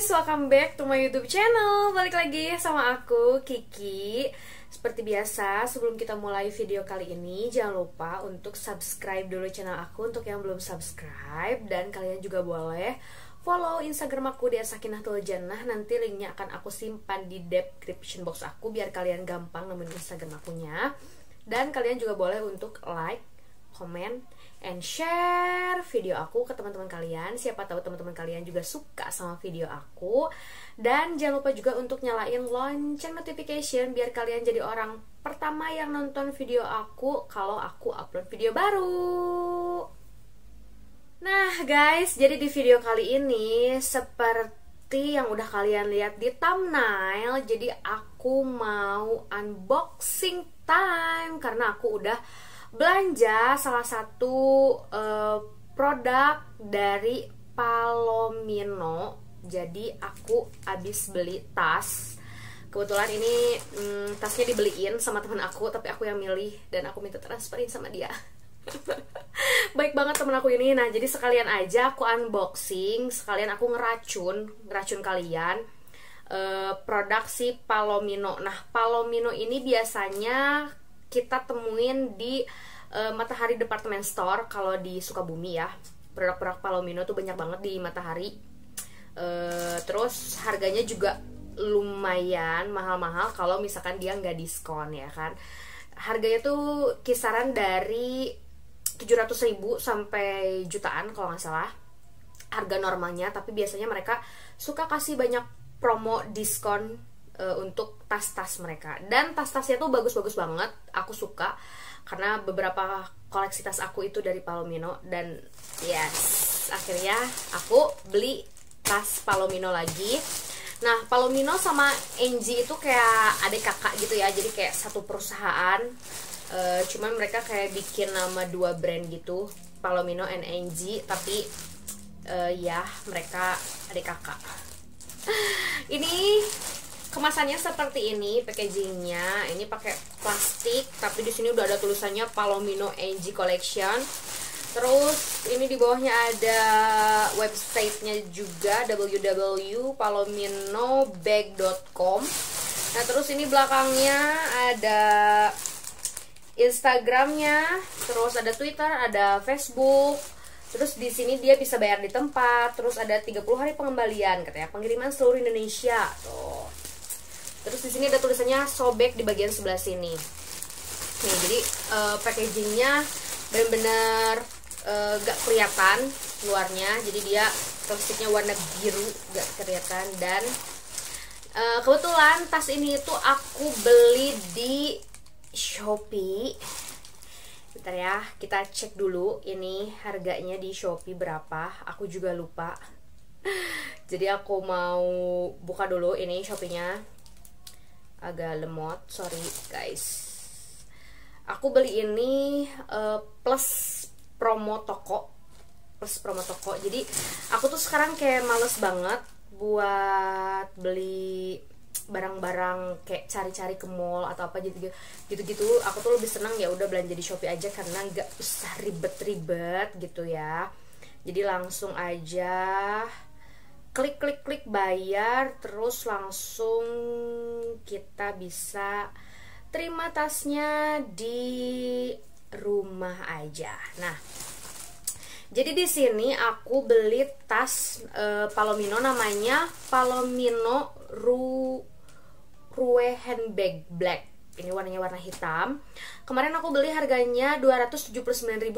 guys, welcome back to my YouTube channel. Balik lagi sama aku, Kiki. Seperti biasa, sebelum kita mulai video kali ini, jangan lupa untuk subscribe dulu channel aku untuk yang belum subscribe dan kalian juga boleh follow Instagram aku di Asakinatul Jannah. Nanti linknya akan aku simpan di description box aku biar kalian gampang nemuin Instagram akunya. Dan kalian juga boleh untuk like, comment, and share video aku ke teman-teman kalian. Siapa tahu teman-teman kalian juga suka sama video aku. Dan jangan lupa juga untuk nyalain lonceng notification biar kalian jadi orang pertama yang nonton video aku kalau aku upload video baru. Nah, guys, jadi di video kali ini seperti yang udah kalian lihat di thumbnail, jadi aku mau unboxing time karena aku udah belanja salah satu uh, produk dari Palomino. Jadi aku habis beli tas. Kebetulan ini hmm, tasnya dibeliin sama teman aku, tapi aku yang milih dan aku minta transferin sama dia. Baik banget temen aku ini. Nah, jadi sekalian aja aku unboxing, sekalian aku ngeracun, ngeracun kalian uh, produk si Palomino. Nah, Palomino ini biasanya kita temuin di uh, Matahari Department Store kalau di Sukabumi ya. Produk-produk Palomino tuh banyak banget di Matahari. Uh, terus harganya juga lumayan mahal-mahal kalau misalkan dia nggak diskon ya kan. Harganya tuh kisaran dari 700 ribu sampai jutaan kalau nggak salah harga normalnya tapi biasanya mereka suka kasih banyak promo diskon uh, untuk tas-tas mereka. Dan tas-tasnya tuh bagus-bagus banget aku suka karena beberapa koleksi tas aku itu dari Palomino dan yes akhirnya aku beli tas Palomino lagi. Nah Palomino sama NG itu kayak adik kakak gitu ya jadi kayak satu perusahaan. Uh, cuman mereka kayak bikin nama dua brand gitu Palomino and NG tapi uh, ya mereka adik kakak. Ini kemasannya seperti ini packagingnya ini pakai plastik tapi di sini udah ada tulisannya Palomino NG Collection terus ini di bawahnya ada websitenya juga www.palomino.bag.com nah terus ini belakangnya ada Instagramnya terus ada Twitter ada Facebook Terus di sini dia bisa bayar di tempat, terus ada 30 hari pengembalian katanya, pengiriman seluruh Indonesia. Tuh. Terus di sini ada tulisannya sobek di bagian sebelah sini. Nih, jadi uh, packagingnya benar-benar uh, gak kelihatan luarnya. Jadi dia plastiknya warna biru, gak kelihatan dan uh, kebetulan tas ini itu aku beli di Shopee Bentar ya, kita cek dulu ini harganya di Shopee berapa. Aku juga lupa. Jadi aku mau buka dulu ini Shopee-nya. Agak lemot, sorry guys. Aku beli ini uh, plus promo toko. Plus promo toko. Jadi aku tuh sekarang kayak males banget buat beli barang-barang kayak cari-cari ke mall atau apa gitu gitu-gitu aku tuh lebih senang ya udah belanja di Shopee aja karena nggak usah ribet-ribet gitu ya jadi langsung aja klik klik klik bayar terus langsung kita bisa terima tasnya di rumah aja. Nah jadi di sini aku beli tas uh, Palomino namanya Palomino Ru Rue handbag black ini warnanya warna hitam. Kemarin aku beli harganya 279.300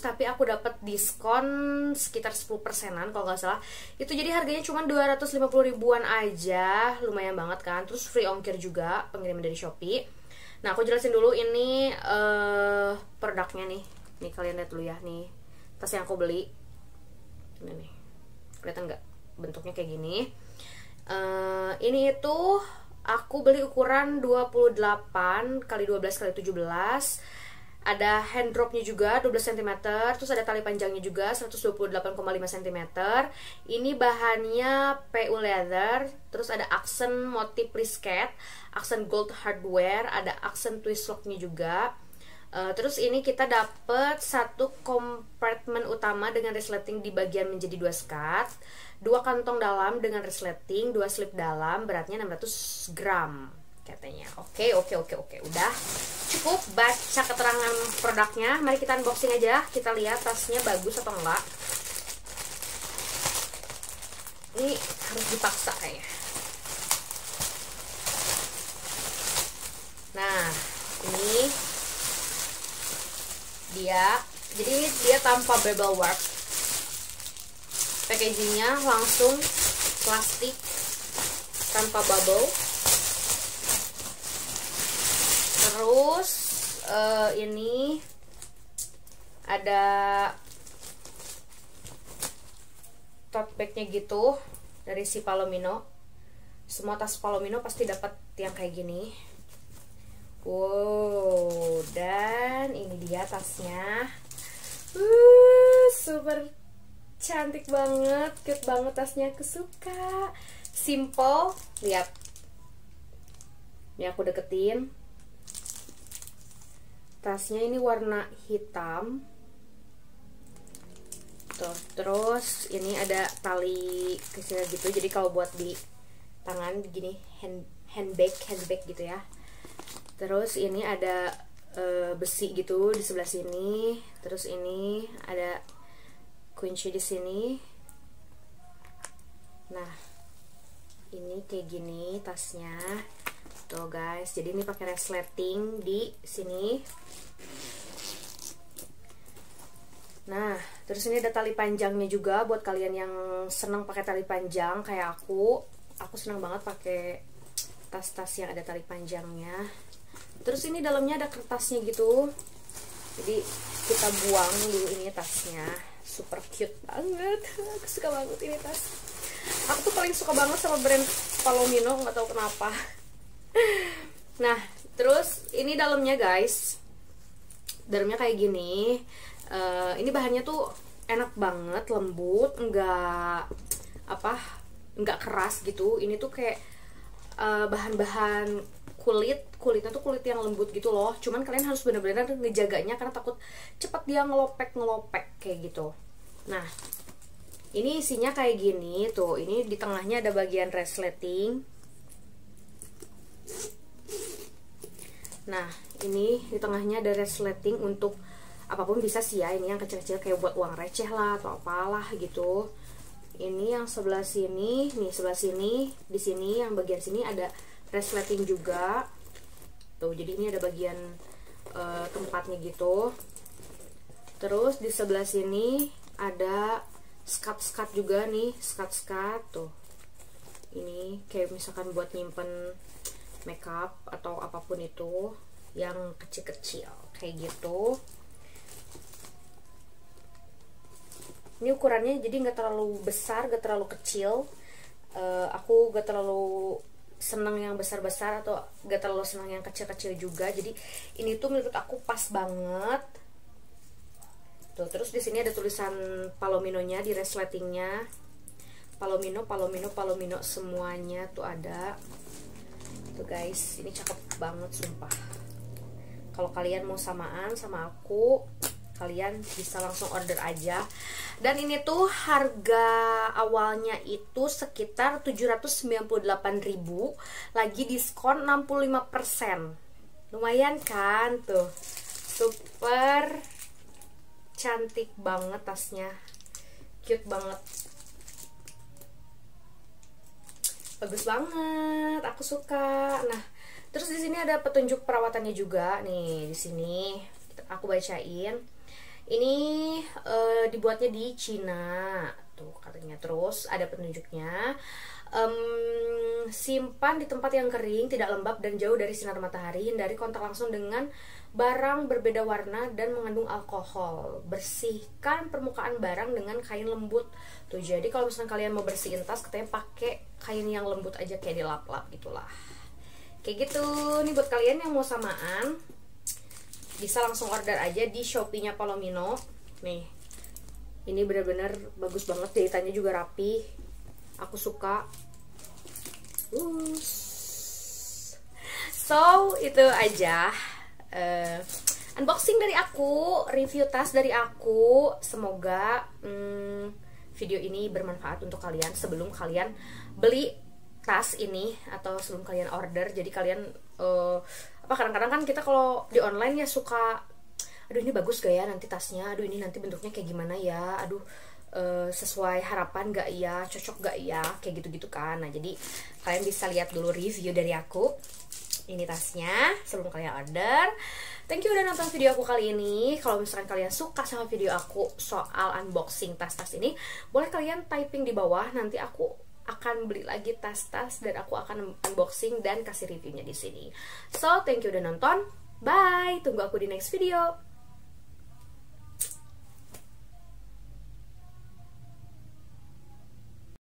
tapi aku dapat diskon sekitar 10 persenan kalau nggak salah. Itu jadi harganya cuma 250 ribuan aja. Lumayan banget kan. Terus free ongkir juga pengiriman dari Shopee. Nah aku jelasin dulu ini uh, produknya nih. Nih kalian lihat dulu ya. Nih tas yang aku beli. Ini nih. Kelihatan nggak? Bentuknya kayak gini. Uh, ini itu aku beli ukuran 28 kali 12 kali 17 ada hand dropnya juga 12 cm terus ada tali panjangnya juga 128,5 cm ini bahannya PU leather. Terus ada aksen motif brisket aksen gold hardware ada aksen twist locknya juga Uh, terus ini kita dapat satu kompartemen utama dengan resleting di bagian menjadi dua skat, dua kantong dalam dengan resleting, dua slip dalam, beratnya 600 gram katanya. Oke, oke, oke, oke. Udah cukup baca keterangan produknya. Mari kita unboxing aja. Kita lihat tasnya bagus atau enggak. Ini harus dipaksa kayaknya. Nah, ini dia. Jadi ini dia tanpa bubble wrap packagingnya langsung plastik tanpa bubble. Terus uh, ini ada tote bagnya gitu dari si Palomino. Semua tas Palomino pasti dapat yang kayak gini Wow, dan ini dia tasnya. Uh, super cantik banget, cute banget tasnya. Aku suka. Simple, lihat. Ini aku deketin. Tasnya ini warna hitam. Tuh, terus ini ada tali kecil gitu. Jadi kalau buat di tangan begini hand handbag handbag gitu ya terus ini ada e, besi gitu di sebelah sini. Terus ini ada kunci di sini. Nah ini kayak gini tasnya. Tuh guys. Jadi ini pakai resleting di sini. Nah terus ini ada tali panjangnya juga buat kalian yang seneng pakai tali panjang kayak aku. Aku senang banget pakai tas-tas yang ada tali panjangnya terus ini dalamnya ada kertasnya gitu. Jadi kita buang dulu ini tasnya. Super cute banget. Aku suka banget ini tas. Aku tuh paling suka banget sama brand Palomino nggak tahu kenapa. Nah terus ini dalamnya guys. Dalamnya kayak gini. Uh, ini bahannya tuh enak banget lembut nggak apa nggak keras gitu. Ini tuh kayak eh, bahan-bahan uh, kulit kulitnya tuh kulit yang lembut gitu loh. Cuman kalian harus bener-bener ngejaganya karena takut cepat dia ngelopek ngelopek kayak gitu. Nah ini isinya kayak gini tuh. Ini di tengahnya ada bagian resleting. Nah ini di tengahnya ada resleting untuk apa pun bisa sih ya. Ini yang kecil-kecil kayak buat uang receh lah atau apalah gitu ini yang sebelah sini nih sebelah sini di sini yang bagian sini ada resleting juga. Tuh jadi ini ada bagian uh, tempatnya gitu. Terus di sebelah sini ada skat-skat juga nih skat-skat. Tuh. Ini kayak misalkan buat nyimpen makeup atau apa pun itu yang kecil-kecil kayak gitu ini ukurannya jadi nggak terlalu besar gak terlalu kecil. Uh, aku gak terlalu seneng yang besar-besar atau gak terlalu seneng yang kecil-kecil juga. Jadi ini tuh menurut aku pas banget. Tuh terus di sini ada tulisan palominonya di resletingnya. Palomino palomino palomino semuanya tuh ada. Tuh guys ini cakep banget sumpah. Kalau kalian mau samaan sama aku kalian bisa langsung order aja. Dan ini tuh harga awalnya itu sekitar 798.000 lagi diskon 65% lumayan kan tuh? Super cantik banget tasnya. Cute banget. Bagus banget aku suka. Nah terus di sini ada petunjuk perawatannya juga. Nih di sini aku bacain ini uh, dibuatnya di Cina. Tuh katanya. Terus ada penunjuknya. Um, simpan di tempat yang kering tidak lembab dan jauh dari sinar matahari. Hindari kontak langsung dengan barang berbeda warna dan mengandung alkohol. Bersihkan permukaan barang dengan kain lembut. Tuh jadi kalau misalnya kalian mau bersihin tas katanya pakai kain yang lembut aja kayak dilap-lap gitulah. Kayak gitu. Nih buat kalian yang mau samaan bisa langsung order aja di Shopee-nya Palomino. Nih ini benar-benar bagus banget jahitannya juga rapi. Aku suka. Uh. so itu aja uh, unboxing dari aku review tas dari aku. Semoga hmm, video ini bermanfaat untuk kalian sebelum kalian beli tas ini atau sebelum kalian order jadi kalian uh, apa kadang-kadang kan kita kalau di online ya suka aduh ini bagus gak ya nanti tasnya? Aduh ini nanti bentuknya kayak gimana ya? Aduh uh, sesuai harapan gak ya? Cocok gak ya? Kayak gitu-gitu kan. Nah jadi kalian bisa lihat dulu review dari aku ini tasnya sebelum kalian order. Thank you udah nonton video aku kali ini. Kalau misalkan kalian suka sama video aku soal unboxing tas-tas ini, boleh kalian typing di bawah. Nanti aku akan beli lagi tas-tas dan aku akan unboxing dan kasih reviewnya di sini. So, thank you udah nonton. Bye. Tunggu aku di next video.